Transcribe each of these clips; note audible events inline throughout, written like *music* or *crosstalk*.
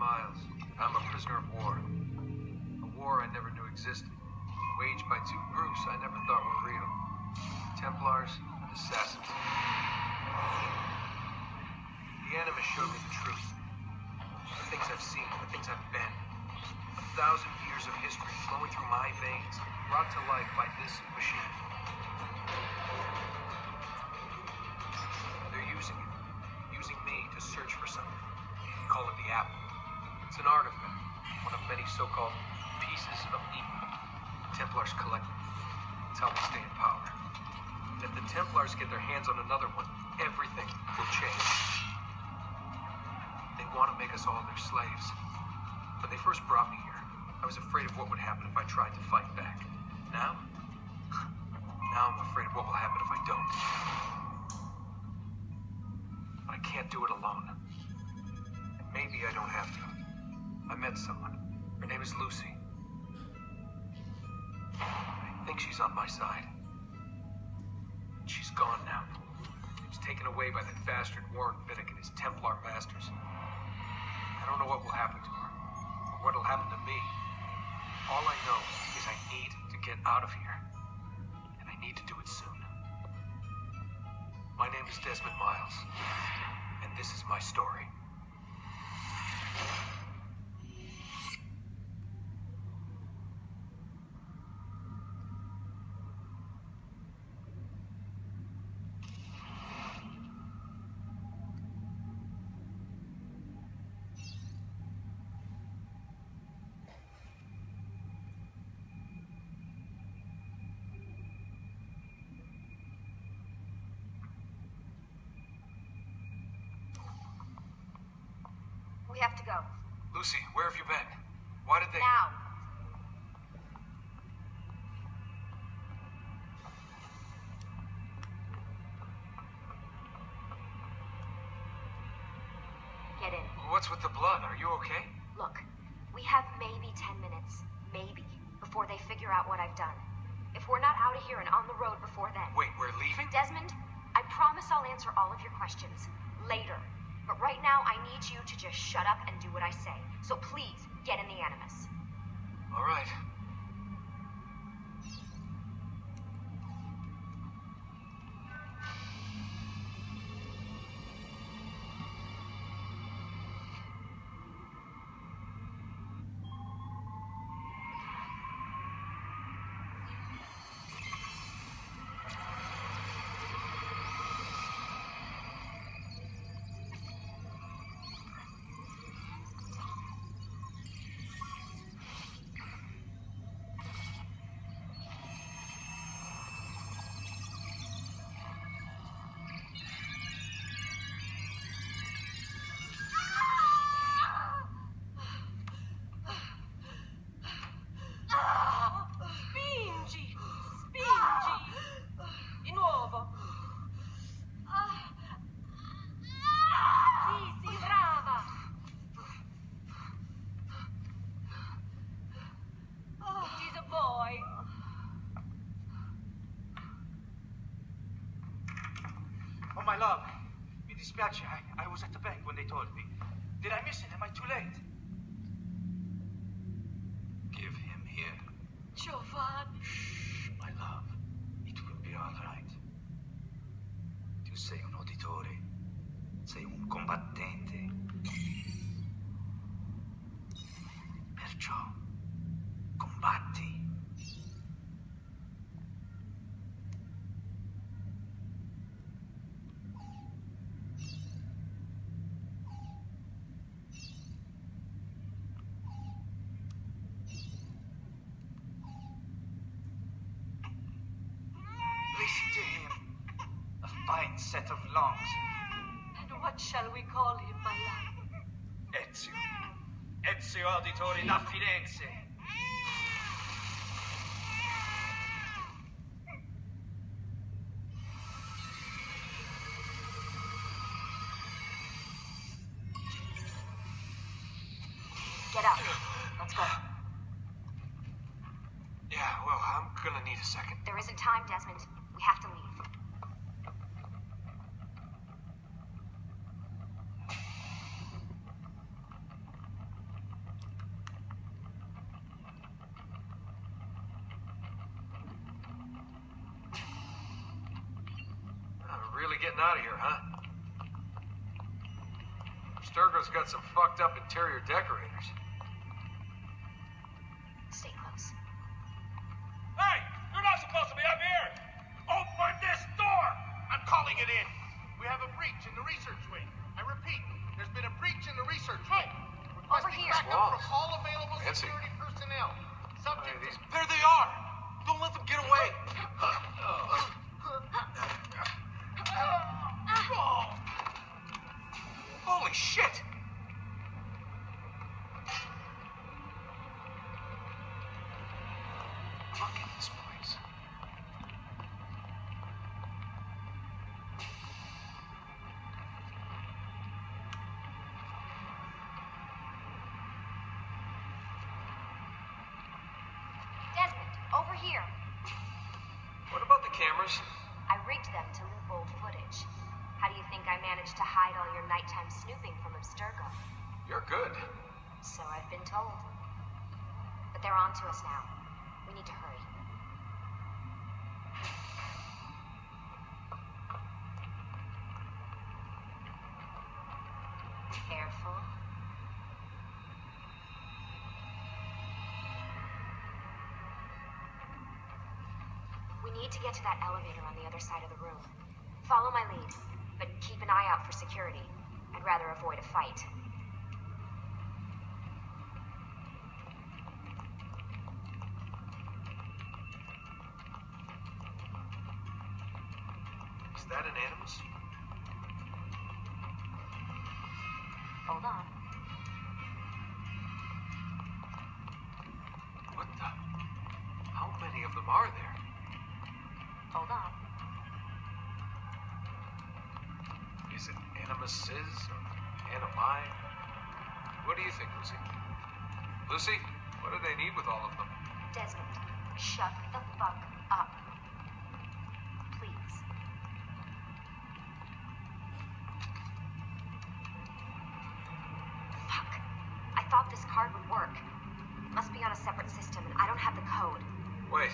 Miles. I'm a prisoner of war. A war I never knew existed. Waged by two groups I never thought were real. Templars and Assassins. The Animus showed me the truth. The things I've seen, the things I've been. A thousand years of history flowing through my veins, brought to life by this machine. They're using it. Using me to search for something. Call it the Apple. It's an artifact. One of many so-called pieces of Eden. Templars collect them. It's how they stay in power. And if the Templars get their hands on another one, everything will change. They want to make us all their slaves. When they first brought me here, I was afraid of what would happen if I tried to fight back. Now? Now I'm afraid of what will happen if I don't. But I can't do it alone. And maybe I don't have to. I met someone. Her name is Lucy. I think she's on my side. She's gone now. She was taken away by that bastard Warren Vidic and his Templar masters. I don't know what will happen to her, or what'll happen to me. All I know is I need to get out of here. And I need to do it soon. My name is Desmond Miles, and this is my story. We have to go. Lucy, where have you been? Why did they... Now. Get in. What's with the blood? Are you okay? Look, we have maybe 10 minutes, maybe, before they figure out what I've done. If we're not out of here and on the road before then. Wait, we're leaving? Desmond, I promise I'll answer all of your questions later. But right now, I need you to just shut up and do what I say. So please, get in the Animus. All right. Mi dispiace. I, I was at the bank when they told me. Did I miss it? Am I too late? Give him here. Giovanni! Shh, my love. It will be all right. Tu sei un Auditore. Sei un combattente. Perciò, combatti. Listen to him. A fine set of lungs. And what shall we call him, my love? Ezio. Ezio Auditore da Firenze. Get up. Let's go. Yeah, well, I'm gonna need a second. There isn't time, Desmond. We have to leave. Getting out of here, huh? Abstergo's got some fucked up interior decorators. Stay close. Hey! You're not supposed to be up here! Open this door! I'm calling it in. We have a breach in the research wing. I repeat, there's been a breach in the research Hey, wing. over Requesting here. backup Whoa. from all available Fancy. security personnel. Subject Hey, these- to- There they are! Don't let them get away! *laughs* *laughs* Uh, uh, uh. Holy shit! Look at this place. Desmond, over here. What about the cameras? Rigged them to loop old footage. How do you think I managed to hide all your nighttime snooping from Abstergo? You're good. So I've been told. But they're on to us now. We need to hurry. *sighs* Careful. We need to get to that elevator on the other side of the room. Follow my lead, but keep an eye out for security. I'd rather avoid a fight. Is that an animus? Hold on. What the? How many of them are there? Hold on. Is it animuses or animi? What do you think, Lucy? Lucy, what do they need with all of them? Desmond, shut the fuck up. Please. Fuck. I thought this card would work. Must be on a separate system, and I don't have the code. Wait.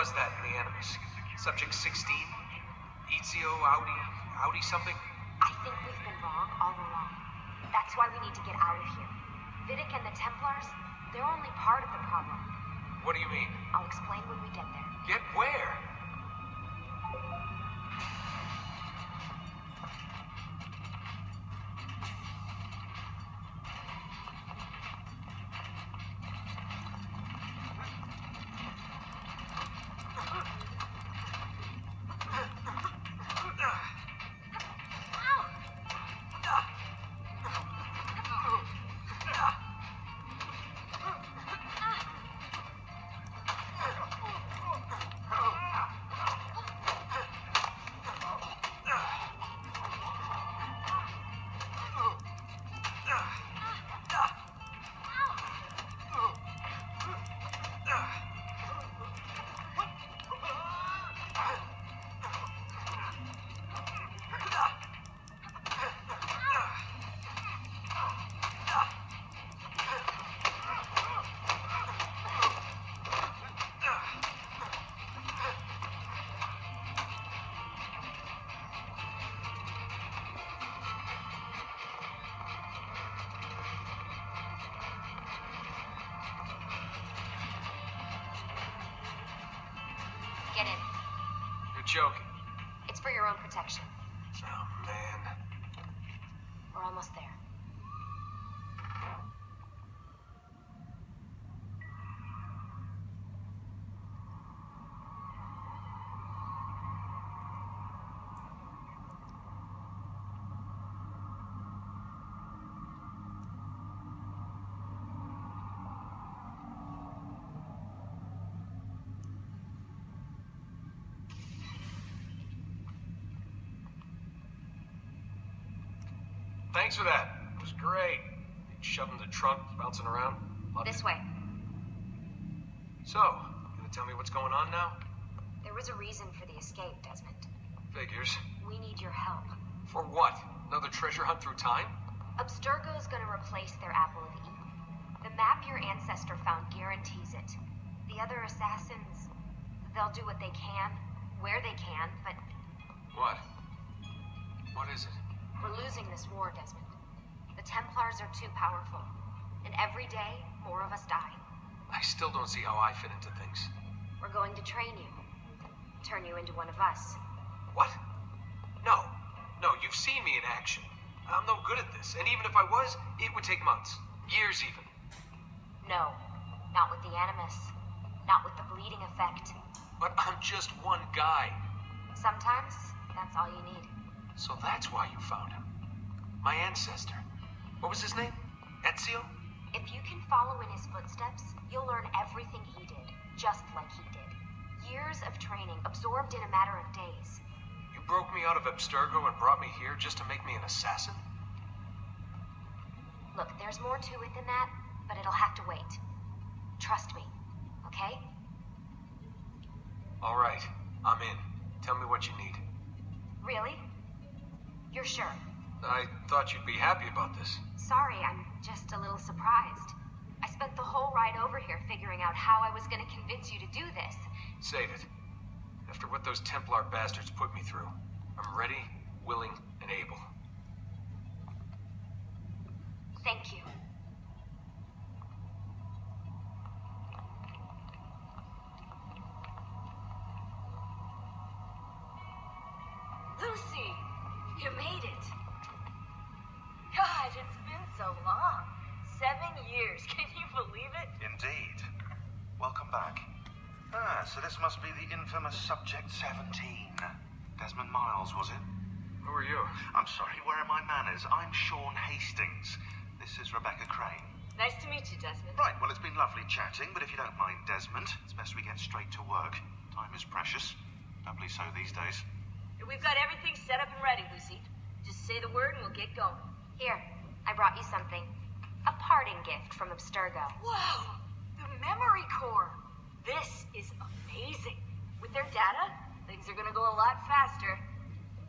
Was that in the Animus? Subject 16? Ezio, Audi, Audi something? I think we've been wrong all along. That's why we need to get out of here. Vidic and the Templars, they're only part of the problem. What do you mean? I'll explain when we get there. Get where? Joking. It's for your own protection. Oh, man. We're almost there. Thanks for that. It was great. shoved in the trunk, bouncing around. Loved This it. way. So, gonna tell me what's going on now? There was a reason for the escape, Desmond. Figures. We need your help. For what? Another treasure hunt through time? Abstergo's gonna replace their Apple of Eden. The map your ancestor found guarantees it. The other assassins, they'll do what they can, where they can, but What? What is it? We're losing this war, Desmond. The Templars are too powerful, and every day, more of us die. I still don't see how I fit into things. We're going to train you, turn you into one of us. What? No. No, you've seen me in action. I'm no good at this, and even if I was, it would take months. Years even. No, not with the Animus, not with the bleeding effect. But I'm just one guy. Sometimes, that's all you need. So that's why you found him. My ancestor. What was his name? Ezio? If you can follow in his footsteps, you'll learn everything he did, just like he did. Years of training absorbed in a matter of days. You broke me out of Abstergo and brought me here just to make me an assassin? Look, there's more to it than that, but it'll have to wait. Trust me, okay? All right, I'm in. Tell me what you need. Really? You're sure? I thought you'd be happy about this. Sorry, I'm just a little surprised. I spent the whole ride over here figuring out how I was gonna convince you to do this. Save it. After what those Templar bastards put me through, I'm ready, willing, and able. Thank you. Years. *laughs* Can you believe it? Indeed. Welcome back. Ah, so this must be the infamous Subject 17. Desmond Miles, was it? Who are you? I'm sorry, where are my manners? I'm Sean Hastings. This is Rebecca Crane. Nice to meet you, Desmond. Right, well, it's been lovely chatting, but if you don't mind, Desmond, it's best we get straight to work. Time is precious. Doubly so these days. We've got everything set up and ready, Lucy. Just say the word and we'll get going. Here, I brought you something. A parting gift from Abstergo. Whoa! The memory core! This is amazing. With their data, things are gonna go a lot faster.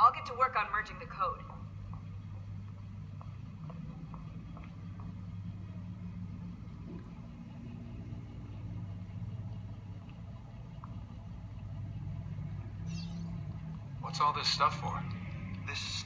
I'll get to work on merging the code. What's all this stuff for?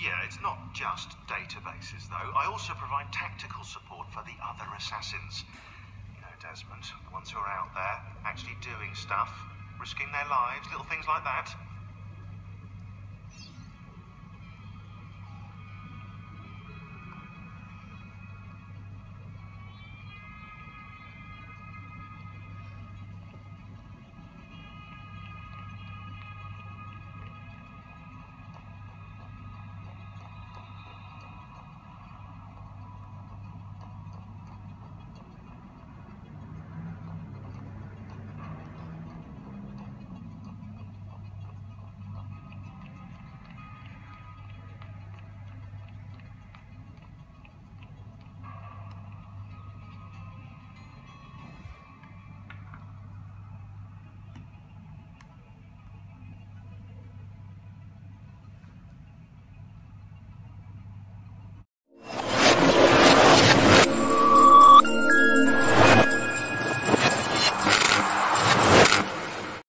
Yeah, it's not just databases, though. I also provide tactical support for the other assassins. You know, Desmond, the ones who are out there, actually doing stuff, risking their lives, little things like that.